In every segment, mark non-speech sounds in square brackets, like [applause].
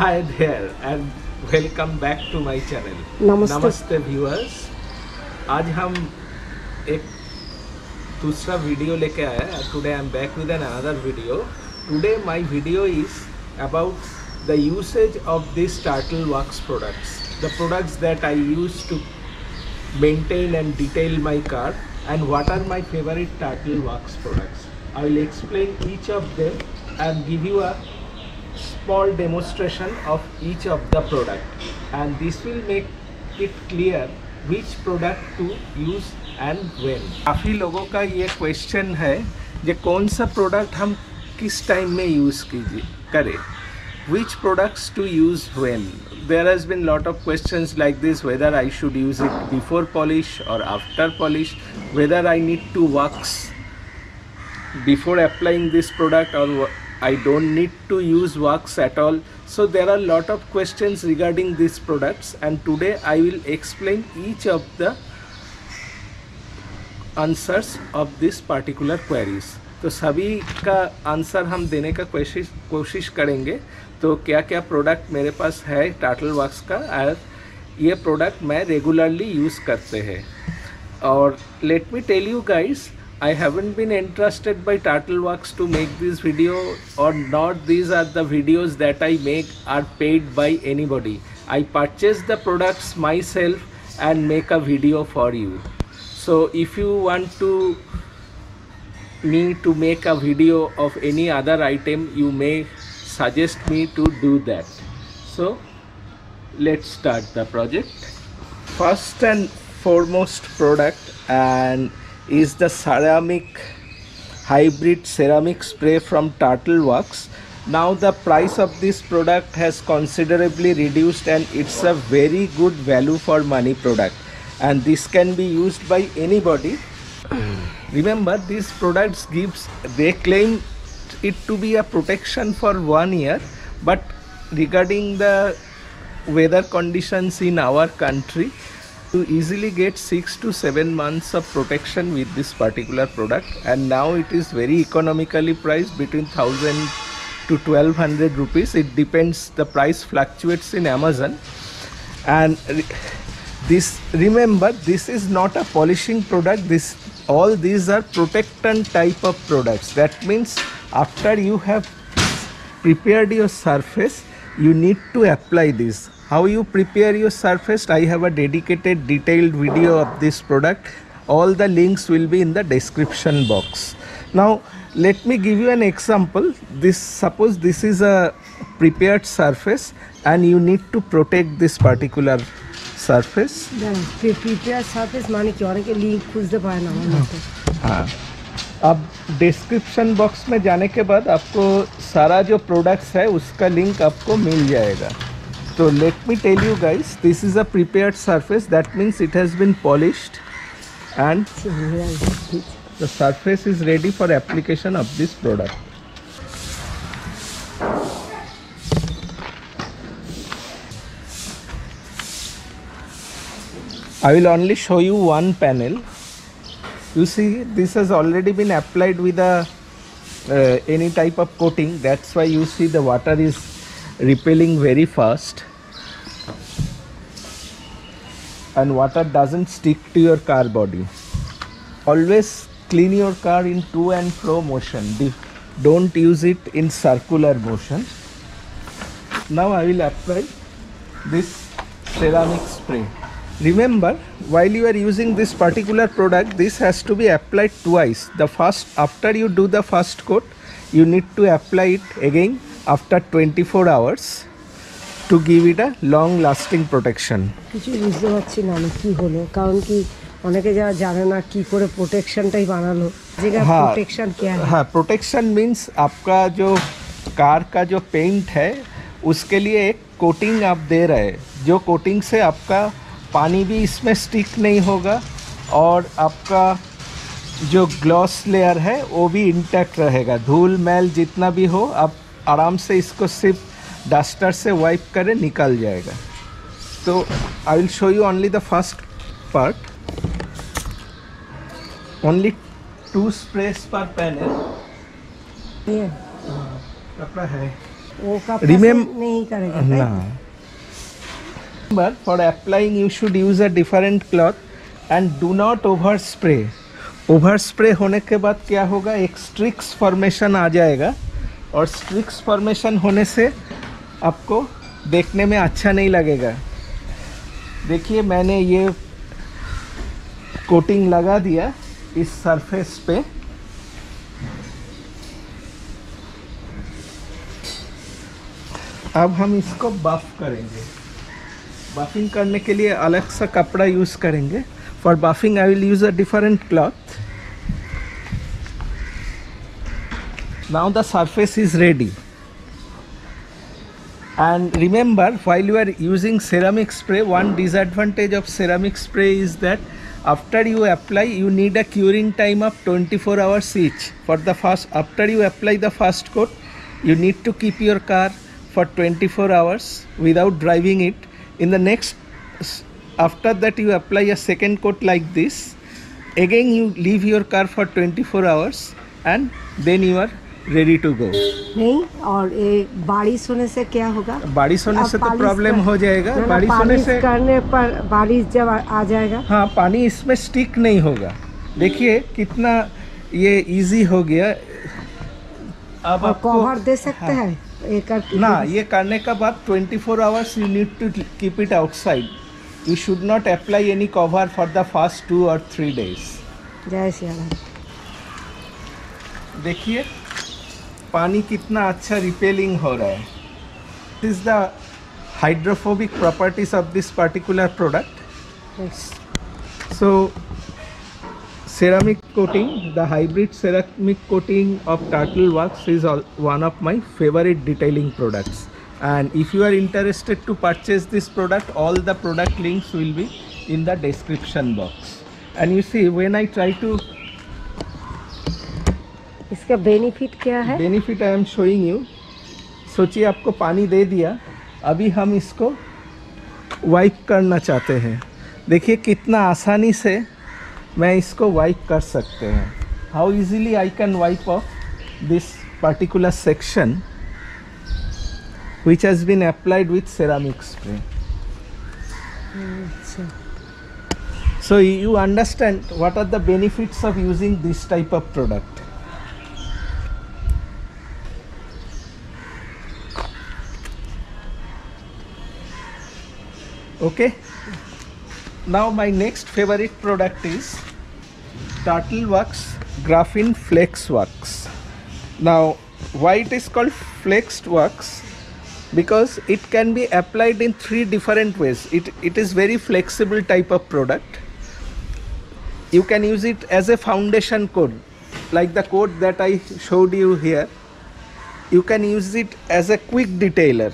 Hi there and welcome back to my channel. नमस्ते। नमस्ते viewers आज हम एक दूसरा वीडियो लेके आए हैं today I am back with an another video today my video is about the usage of this turtle works products the products that I use to maintain and detail my car and what are my favorite turtle works products i will explain each of them and give you a small demonstration of each of the product and this will make it clear which product to use and when काफ़ी लोगों का ये question है कि कौन सा product हम किस टाइम में यूज़ कीजिए करें which products to use when there has been lot of questions like this whether i should use it before polish or after polish whether i need to wax before applying this product or wha- i don't need to use wax at all so there are lot of questions regarding these products and today i will explain each of the answers of this particular queries तो सभी का answer हम देने का कोशिश कोशिश करेंगे तो क्या क्या प्रोडक्ट मेरे पास है टाटल वर्क्स का और ये प्रोडक्ट मैं रेगुलरली यूज़ करते हैं और let me tell you guys I haven't been interested by Turtle Wax to make this video or not these are the videos that I make are paid by anybody. I purchase the products myself and make a video for you. So if you want to me to make a video of any other item you may suggest me to do that. So let's start the project. First and foremost product and is the ceramic hybrid ceramic spray from Turtle Wax. Now the price of this product has considerably reduced and it's a very good value for money product and this can be used by anybody [clears throat] remember these products gives they claim it to be a protection for one year but regarding the weather conditions in our country you easily get 6 to 7 months of protection with this particular product. And now it is very economically priced between 1000 to 1200 rupees. It depends the price fluctuates in amazon. And this remember this is not a polishing product. This all these are protectant type of products. That means after you have prepared your surface you need to apply this how you prepare your surface i have a dedicated detailed video of this product all the links will be in the description box now let me give you an example this suppose this is a prepared surface and you need to protect this particular surface prepare surface মানে কি অনেকে link খুঁজতে পারে না আমার মতো हाँ अब डिस्क्रिप्शन बॉक्स में जाने के बाद आपको सारा जो प्रोडक्ट्स है उसका लिंक आपको मिल जाएगा so let me tell you guys this is a prepared surface. That means it has been polished. And the surface is ready for application of this product. I will only show you one panel. You see this has already been applied with a uh, any type of coating. That's why you see the water is repelling very fast. And water doesn't stick to your car body. Always clean your car in to and fro motion. Don't use it in circular motion. Now i will apply this ceramic spray. Remember while you are using this particular product this has to be applied twice. The first after you do the first coat you need to apply it again after 24 hours to give it a long lasting protection কিছু বুঝতে পারছি না আমি কি হলো কারণ কি অনেকে যারা জানে না কি করে প্রোটেকশনটাই বানালো যেটা हाँ প্রোটেকশন क्या है हाँ प्रोटेक्शन मीन्स आपका जो कार का जो पेंट है उसके लिए एक कोटिंग आप दे रहे हैं जो कोटिंग से आपका पानी भी इसमें स्टिक नहीं होगा और आपका जो ग्लॉस लेयर है वो भी इंटैक्ट रहेगा धूल मैल जितना भी हो आप आराम से इसको सिर्फ़ डस्टर से वाइप करें निकल जाएगा। तो I will show you only the first part only two sprays per panel ये। कपड़ा है। वो कब Remem- नहीं करेगा ना। But for applying you should use a different cloth and do not over spray. Over spray होने के बाद क्या होगा? एक स्ट्रिक्स फॉर्मेशन आ जाएगा। और स्ट्रिक्स फॉर्मेशन होने से आपको देखने में अच्छा नहीं लगेगा। देखिए, मैंने ये कोटिंग लगा दिया इस सरफेस पे। अब हम इसको बफ करेंगे। बफिंग करने के लिए अलग सा कपड़ा यूज़ करेंगे। For buffing I will use a different cloth now the surface is ready. And remember while you are using ceramic spray one disadvantage of ceramic spray is that after you apply you need a curing time of 24 hours each. For the first after you apply the first coat you need to keep your car for 24 hours without driving it. In the next after that you apply a second coat like this again you leave your car for 24 hours and then you are ready to go. नहीं और ये बारिश होने से क्या होगा? बारिश होने से तो प्रॉब्लम हो जाएगा। बारिश होने से करने पर बारिश जब आ, जाएगा। हाँ पानी इसमें स्टिक नहीं होगा। देखिए कितना ये इजी हो गया। अब कवर दे सकते हाँ। हैं? ना ये करने का बाद 24 four hours you need to keep it outside you should not apply any cover for the first two और थ्री डेज़ जय श्री राम। देखिए। पानी कितना अच्छा रिपेलिंग हो रहा है this is the hydrophobic properties of this particular product Yes. So, ceramic coating, the hybrid ceramic coating of Turtle Works is all, one of my favorite detailing products. And if you are interested to purchase this product, all the product links will be in the description box. And you see, when I try to इसका benefit क्या है? Benefit I am showing you सोचिए आपको पानी दे दिया। अभी हम इसको वाइप करना चाहते हैं। देखिए कितना आसानी से मैं इसको वाइप कर सकते हैं। How easily I can wipe off this particular section which has been applied with ceramic spray. अच्छा। So you understand what are the benefits of using this type of product. Okay. Now my next favorite product is turtle wax graphene flex wax. Now why it is called flexed wax? Because it can be applied in three different ways. It it is very flexible type of product. You can use it as a foundation coat like the coat that i showed you here. You can use it as a quick detailer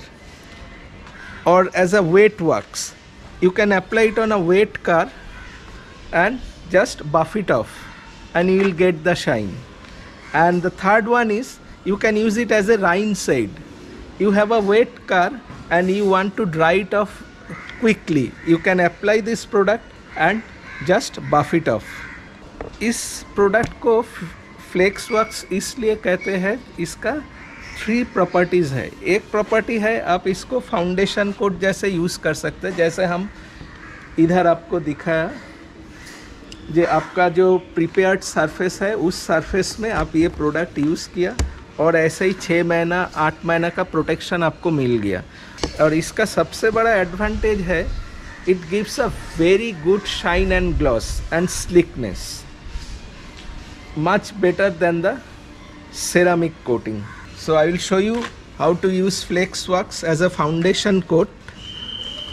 or as a wet wax you can apply it on a wet car and just buff it off and you will get the shine and the third one is you can use it as a rain shade you have a wet car and you want to dry it off quickly you can apply this product and just buff it off इस product को flex works इसलिए कहते हैं इसका three properties है। एक property है, आप इसको फाउंडेशन कोट जैसे यूज़ कर सकते हैं। जैसे हम इधर आपको दिखाया जो आपका जो प्रिपेयर्ड सरफेस है, उस सरफेस में आप ये प्रोडक्ट यूज़ किया और ऐसे ही छः महीना, आठ महीना का प्रोटेक्शन आपको मिल गया। और इसका सबसे बड़ा एडवांटेज है it gives a very good shine and gloss and slickness much better than the ceramic coating So I will show you how to use Flexwax as a foundation coat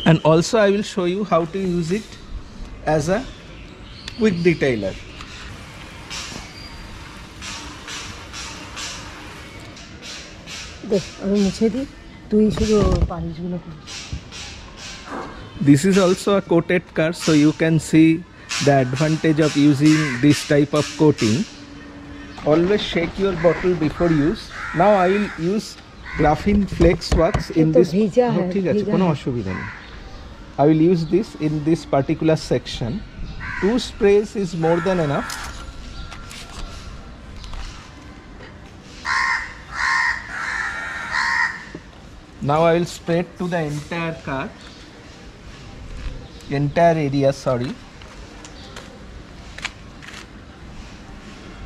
and also I will show you how to use it as a quick detailer. This is also a coated car so you can see the advantage of using this type of coating. Always shake your bottle before use now I will use graphene flex wax in this. No, okay, no I will use this in this particular section. Two sprays is more than enough. Now I will spread to the entire car. Entire area, sorry.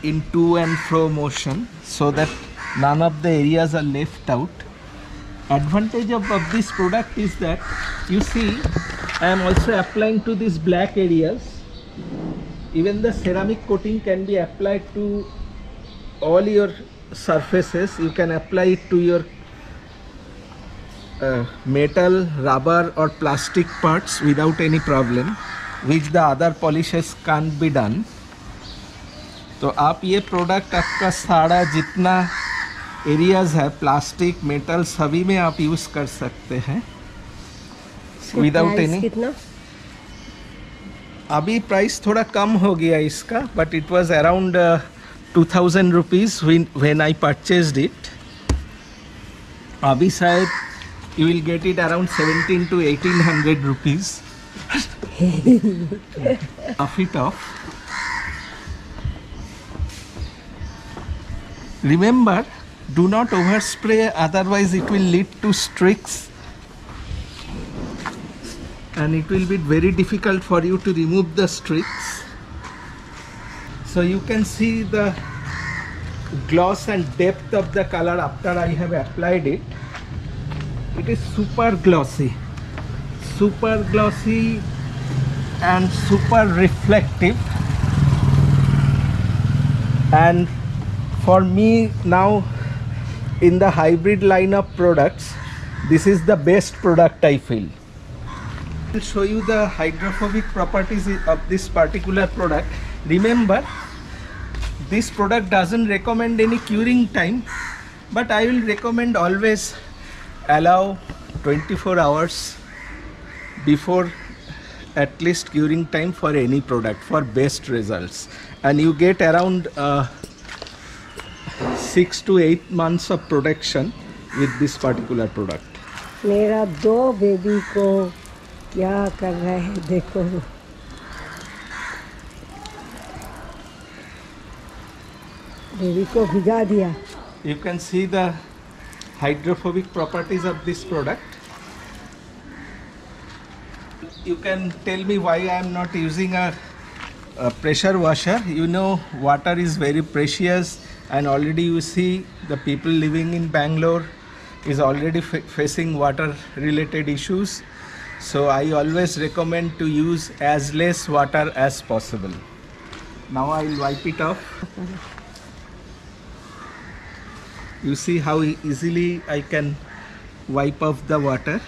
In to and fro motion so that none of the areas are left out advantage of, of this product is that you see I am also applying to these black areas even the ceramic coating can be applied to all your surfaces you can apply it to your uh, metal rubber or plastic parts without any problem which the other polishes can't be done तो आप ये product आपका सारा जितना areas है plastic metal सभी में आप यूज़ कर सकते हैं। विदाउट एनी कितना? अभी प्राइस थोड़ा कम हो गया इसका but it was around two thousand rupees when I purchase it अभी शायद you will get it around seventeen to eighteen hundred rupees off it off remember do not overspray otherwise it will lead to streaks. And it will be very difficult for you to remove the streaks. So you can see the gloss and depth of the color after I have applied it. It is super glossy. Super glossy and super reflective. And for me now in the hybrid line of products this is the best product i feel. I'll show you the hydrophobic properties of this particular product. Remember this product doesn't recommend any curing time but i will recommend always allow 24 hours before at least curing time for any product for best results. And you get around uh, six to eight months of protection with this particular product. मेरा दो baby को क्या कर रहे हैं देखो baby को भिगा दिया You can see the hydrophobic properties of this product. You can tell me why I am not using a, a pressure washer. You know, water is very precious, and already you see the people living in Bangalore is already fa- facing water related issues. So, I always recommend to use as less water as possible. Now, I will wipe it off. you see how easily I can wipe off the water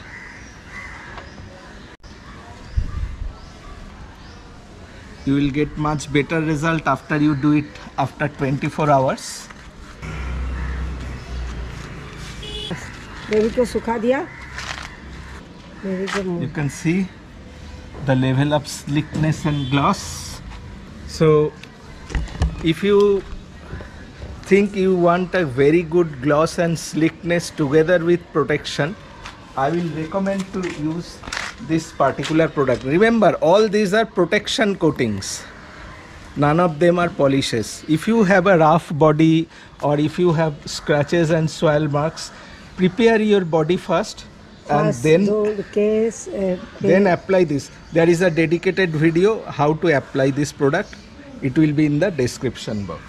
you will get much better result after you do it after 24 hours. You can see the level of slickness and gloss. So if you think you want a very good gloss and slickness together with protection I will recommend to use this particular product. Remember all these are protection coatings. None of them are polishes. If you have a rough body or if you have scratches and swirl marks prepare your body first and then case, uh, then apply this. There is a dedicated video how to apply this product. It will be in the description box.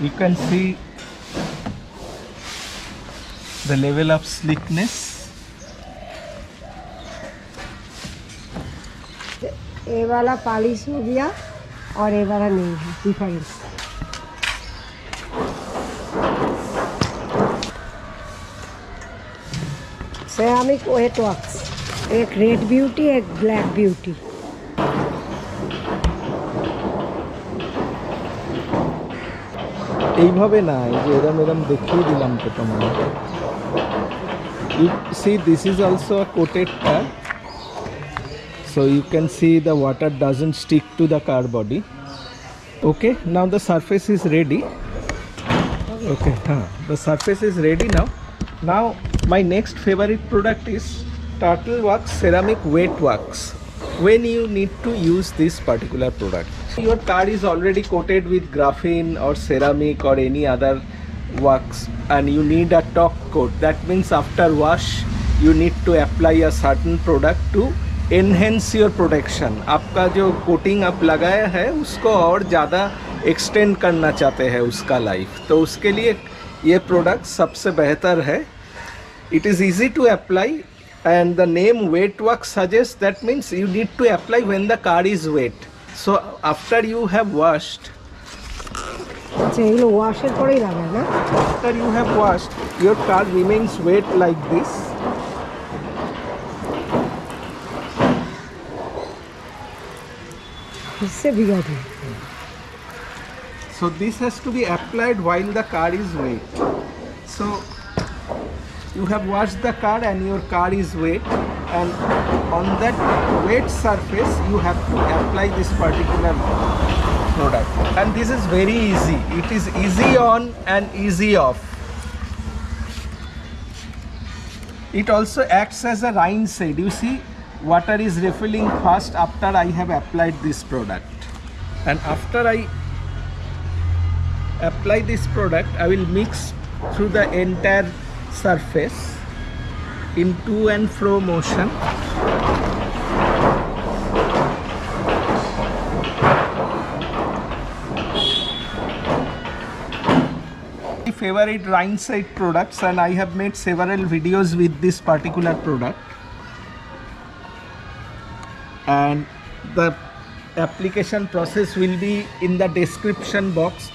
You can see the level of slickness. ये वाला polish हो गया और ये वाला नहीं है difference ceramic wait works एक रेड ब्यूटी एक ब्लैक ब्यूटी এইভাবে না এই যে এরম এরম দেখিয়ে দিলাম তো তোমার you see this is also a coated car so you can see the water doesn't stick to the car body. Okay now the surface is ready. Okay huh. the surface is ready now. Now my next favorite product is turtle wax ceramic wet wax. When you need to use this particular product. Your car is already coated with graphene or ceramic or any other wax and you need a top coat. That means after wash you need to apply a certain product to enhance your protection आपका जो coating आप लगाया है उसको और ज़्यादा extend करना चाहते हैं उसका लाइफ तो उसके लिए ये प्रोडक्ट सबसे बेहतर है। It is easy to apply and the name wet work suggest that means you need to apply when the car is wet so after you have washed washer पड़े ही है ना? After you have wash your car remains wet like this so this has to be applied while the car is wet so you have washed the car and your car is wet and on that wet surface you have to apply this particular product. And this is very easy. It is easy on and easy off. It also acts as a rinse aid. you see water is refilling fast after i have applied this product. And after i apply this product i will mix through the entire surface in to and fro motion. My favorite rinse aid products and I have made several videos with this particular product and the application process will be in the description box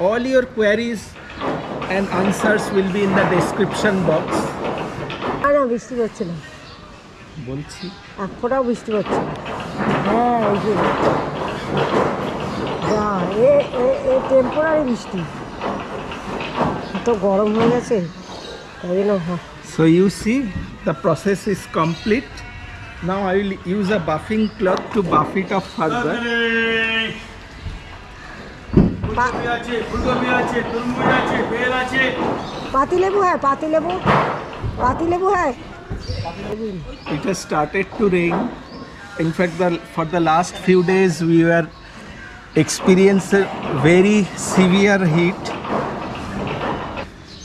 all your queries and answers will be in the description box না না বৃষ্টি পড়ছে বলছি এক ফোঁটাও বৃষ্টি পড়ছে হ্যাঁ এই যে যা এ এ এ টেম্পোরারি বৃষ্টি এত গরম হয়ে গেছে তাই জন্য হ্যাঁ so you see the process is complete now i will use a buffing cloth to buff it up further ফুলকপি আছে ফুলকপি আছে তরমুজ আছে বেল আছে পাতিলেবু হ্যাঁ পাতিলেবু পাতিলেবু হ্যাঁ it has started to rain in fact the, for the last few days we were experiencing very severe heat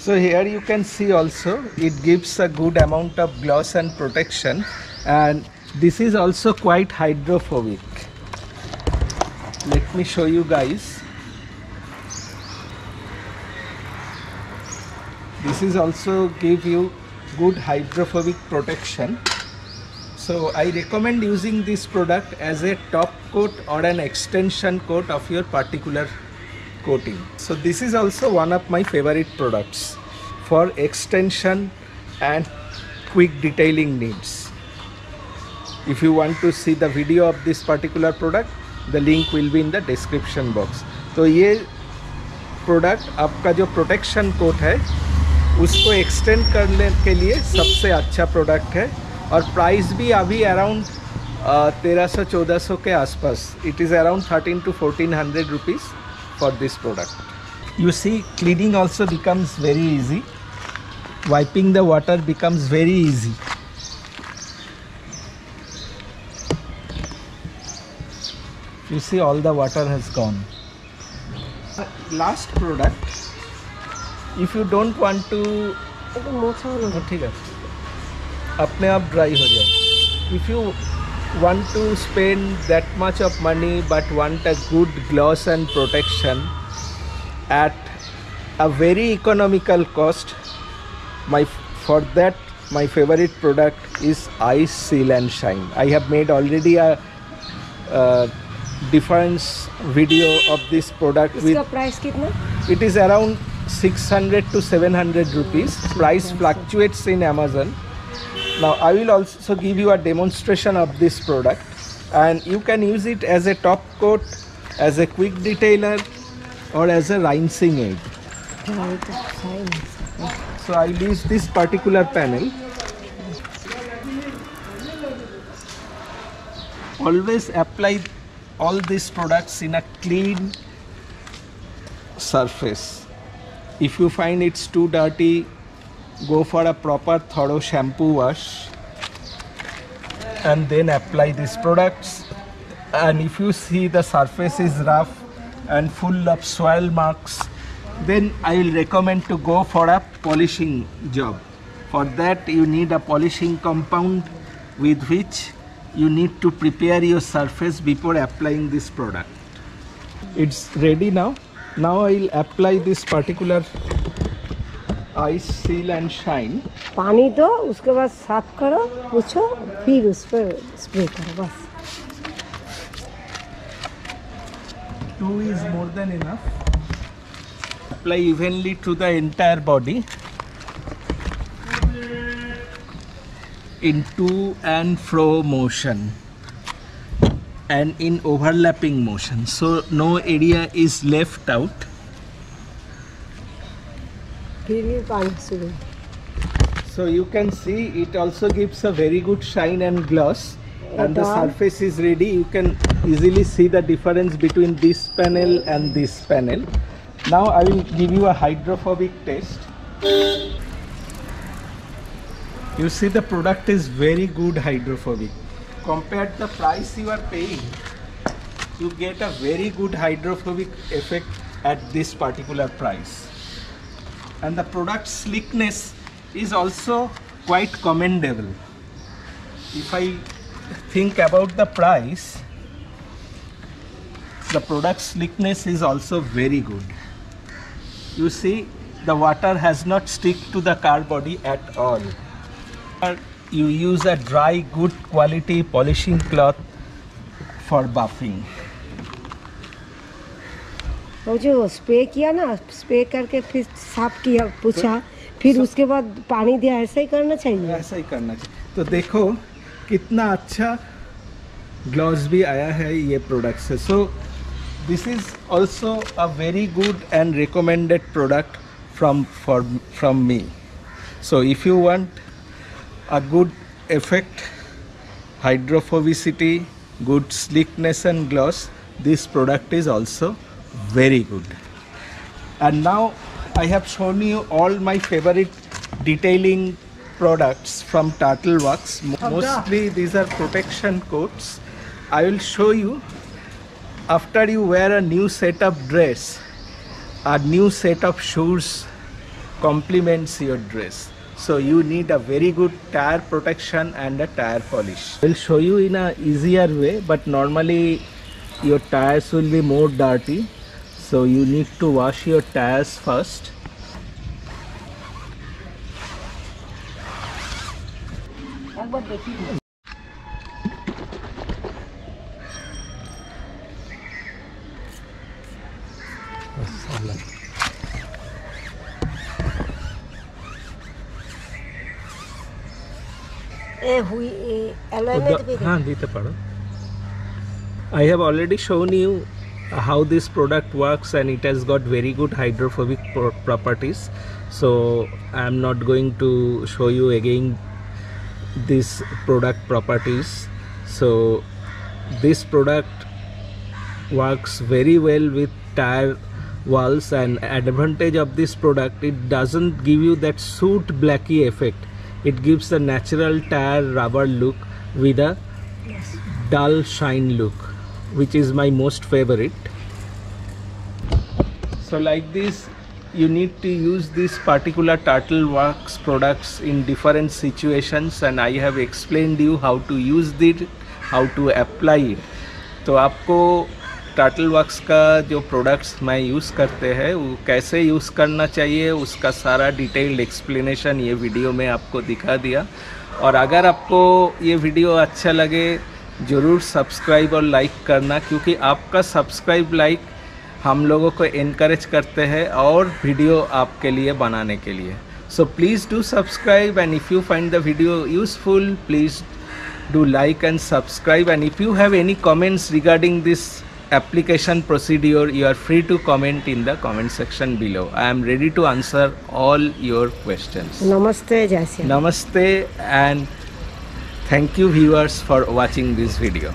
so here you can see also it gives a good amount of gloss and protection and this is also quite hydrophobic. Let me show you guys. This is also give you good hydrophobic protection. So i recommend using this product as a top coat or an extension coat of your particular coating. So this is also one of my favorite products for extension and quick detailing needs if you want to see the video of this particular product the link will be in the description box तो ये product आपका जो protection coat है उसको extend करने के लिए सबसे अच्छा प्रोडक्ट है और प्राइस भी अभी अराउंड तेरह सौ चौदह सौ के आसपास it is around thirteen to fourteen hundred rupees for this product you see cleaning also becomes very easy wiping the water becomes very easy you see all the water has gone. Last product if you don't want to ठीक है अपने आप dry हो जाए। Want to spend that much of money but want a good gloss and protection at a very economical cost my for that my favorite product is ice seal and shine. I have made already a, a difference video of this product इसका with price it is around 600 to 700 rupees. Price fluctuates in amazon. Now i will also give you a demonstration of this product. And you can use it as a top coat as a quick detailer or as a rinsing aid. So i'll use this particular panel. Always apply all these products in a clean surface if you find it's too dirty go for a proper thorough shampoo wash and then apply these products and if you see the surface is rough and full of soil marks then I will recommend to go for a polishing job. For that you need a polishing compound with which you need to prepare your surface before applying this product. It's ready now. Now I will apply this particular ice seal and shine. पानी दो उसके बाद साफ करो पूछो फिर उस पर स्प्रे करो बस Two is more than enough. Apply evenly to the entire body. in to and fro motion and in overlapping motion. So no area is left out. So you can see it also gives a very good shine and gloss. And the surface is ready. You can easily see the difference between this panel and this panel. Now i will give you a hydrophobic test you see the product is very good hydrophobic. Compared the price you are paying you get a very good hydrophobic effect at this particular price. And the product slickness is also quite commendable. If i think about the price the product slickness is also very good. You see the water has not stick to the car body at all you use a dry good quality polishing cloth for buffing. वो जो spray किया ना spray करके फिर साफ़ किया पूछा फिर उसके बाद पानी दिया ऐसा ही करना चाहिए? ऐसा ही करना चाहिए। तो देखो कितना अच्छा ग्लव्स भी आया है ये प्रोडक्ट से। So this is also a very good and recommended product from for from me so if you want a good effect. Hydrophobicity good slickness and gloss. This product is also very good. And now i have shown you all my favorite detailing products from turtle wax mostly these are protection coats. I will show you. After you wear a new set of dress a new set of shoes complements your dress so you need a very good tire protection and a tire polish. I'll show you in a easier way but normally your tires will be more dirty. So you need to wash your tires first অ্যালয়েমেন্ট भी हाँ দিতে পারো I have already shown you how this product works and it has got very good hydrophobic pro- properties so I am not going to show you again this product properties so this product works very well with tire walls and advantage of this product it doesn't give you that soot blacky effect it gives a natural tire rubber look with a yes. dull shine look which is my most favorite so like this you need to use this particular turtle works products in different situations and i have explained you how to use it how to apply it तो आपको टाटल works का जो products मैं use करते हैं वो कैसे use करना चाहिए उसका सारा डिटेल्ड एक्सप्लेनेशन ये वीडियो में आपको दिखा दिया और अगर आपको ये वीडियो अच्छा लगे, ज़रूर सब्सक्राइब और लाइक करना, क्योंकि आपका सब्सक्राइब लाइक हम लोगों को इनक्रेज करते हैं और वीडियो आपके लिए बनाने के लिए। So please do subscribe and if you find the video useful please do like and subscribe. And if you have any comments regarding this application procedure you are free to comment in the comment section below. I am ready to answer all your questions. Namaste jaisi namaste and thank you viewers for watching this video.